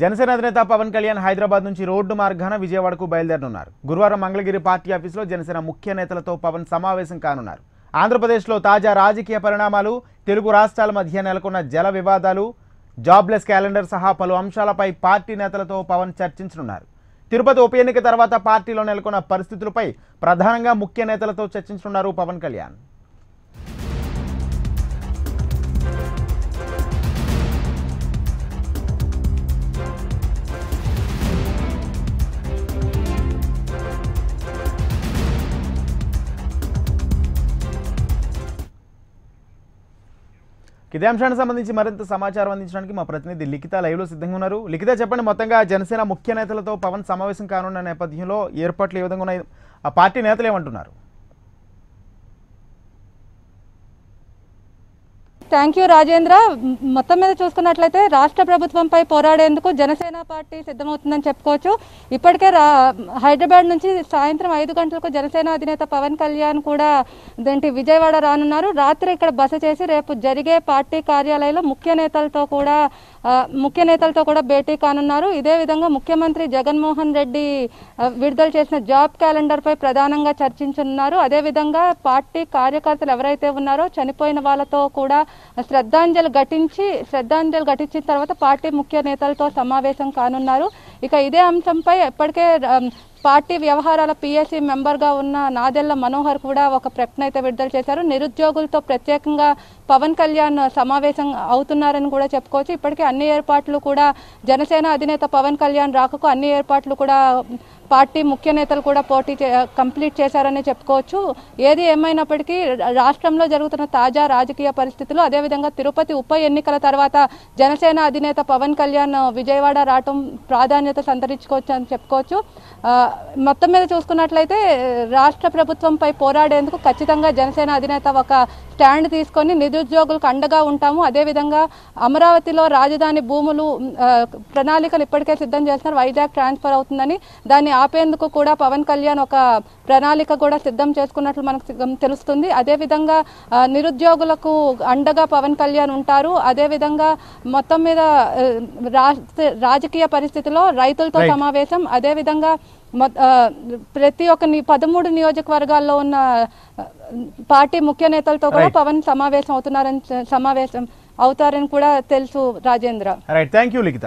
జనసేన అధినేత పవన్ కళ్యాణ్ హైదరాబాద్ నుంచి రోడ్డు మార్గాన విజయవాడకు బయలుదేరనున్నారు. గురువారం మంగళగిరి పార్టీ ఆఫీసులో జనసేన ముఖ్య నేతలతో పవన్ సమావేశం కానున్నారు. ఆంధ్రప్రదేశ్లో తాజా రాజకీయ పరిణామాలు తెలుగు రాష్ట్రాల మధ్య నెలకొన్న జల వివాదాలు జాబ్లెస్ క్యాలెండర్ సహా పలు అంశాలపై పార్టీ నేతలతో పవన్ చర్చించనున్నారు. తిరుపతి ఉప ఎన్నిక తర్వాత పార్టీలో నెలకొన్న పరిస్థితులపై ప్రధానంగా ముఖ్య నేతలతో చర్చించనున్నారు పవన్ కళ్యాణ్. ఇదే అంశానికి సంబంధించి మరింత సమాచారం అందించడానికి మా ప్రతినిధి లిఖిత లైవ్లో సిద్ధంగా ఉన్నారు. లిఖిత చెప్పండి. మొత్తంగా జనసేన ముఖ్య నేతలతో పవన్ సమావేశం కానున్న నేపథ్యంలో ఏర్పాట్లు ఏ విధంగా ఉన్నాయి? ఆ పార్టీ నేతలు ఏమంటున్నారు? థ్యాంక్ యూ రాజేంద్ర మొత్తం మీద చూసుకున్నట్లయితే రాష్ట్ర ప్రభుత్వంపై పోరాడేందుకు జనసేన పార్టీ సిద్ధమవుతుందని చెప్పుకోవచ్చు. ఇప్పటికే రా హైదరాబాద్ నుంచి సాయంత్రం ఐదు గంటలకు జనసేన అధినేత పవన్ కళ్యాణ్ కూడా దేంటి విజయవాడ రానున్నారు. రాత్రి ఇక్కడ బస చేసి రేపు జరిగే పార్టీ కార్యాలయంలో ముఖ్య నేతలతో కూడా ముఖ్య నేతలతో కూడా భేటీ కానున్నారు. ఇదే విధంగా ముఖ్యమంత్రి జగన్మోహన్ రెడ్డి విడుదల చేసిన జాబ్ క్యాలెండర్పై ప్రధానంగా చర్చించనున్నారు. అదేవిధంగా పార్టీ కార్యకర్తలు ఎవరైతే ఉన్నారో చనిపోయిన వాళ్ళతో కూడా శ్రద్ధాంజలి ఘటించి శ్రద్ధాంజలి ఘటించిన తర్వాత పార్టీ ముఖ్య నేతలతో సమావేశం కానున్నారు. ఇక ఇదే అంశంపై ఇప్పటికే పార్టీ వ్యవహారాల పిఎస్సి మెంబర్గా ఉన్న నాదెళ్ళ మనోహర్ కూడా ఒక ప్రకటన అయితే విడుదల చేశారు. నిరుద్యోగులతో ప్రత్యేకంగా పవన్ కళ్యాణ్ సమావేశం అవుతున్నారని కూడా చెప్పుకోవచ్చు. ఇప్పటికే అన్ని ఏర్పాట్లు కూడా జనసేన అధినేత పవన్ కళ్యాణ్ రాకకు అన్ని ఏర్పాట్లు కూడా పార్టీ ముఖ్య నేతలు కూడా పోటీ చే- కంప్లీట్ చేశారని చెప్పుకోవచ్చు. ఏది ఏమైనప్పటికీ రాష్ట్రంలో జరుగుతున్న తాజా రాజకీయ పరిస్థితులు అదేవిధంగా తిరుపతి ఉప ఎన్నికల తర్వాత జనసేన అధినేత పవన్ కళ్యాణ్ విజయవాడ రావటం ప్రాధాన్యత సంతరించుకోవచ్చు అని చెప్పుకోవచ్చు మొత్తం మీద చూసుకున్నట్లయితే రాష్ట్ర ప్రభుత్వంపై పోరాడేందుకు ఖచ్చితంగా జనసేన అధినేత ఒక స్టాండ్ తీసుకొని నిరుద్యోగులకు అండగా ఉంటాము అదేవిధంగా అమరావతిలో రాజధాని భూములు ప్రణాళికలు ఇప్పటికే సిద్ధం చేస్తున్నారు వైజాగ్ ట్రాన్స్ఫర్ అవుతుందని దాన్ని ఆపేందుకు కూడా పవన్ కళ్యాణ్ ఒక ప్రణాళిక కూడా సిద్ధం చేసుకున్నట్లు మనకు తెలుస్తుంది అదేవిధంగా నిరుద్యోగులకు అండగా పవన్ కళ్యాణ్ ఉంటారు అదేవిధంగా మొత్తం మీద రాజకీయ పరిస్థితిలో రైతులతో. సమావేశం అదేవిధంగా ప్రతి ఒక్క పదమూడు నియోజకవర్గాల్లో ఉన్న పార్టీ ముఖ్య నేతలతో కూడా. పవన్ సమావేశం అవుతున్నారని సమావేశం అవుతారని కూడా తెలుసు Rajendra. Right thank you Likhita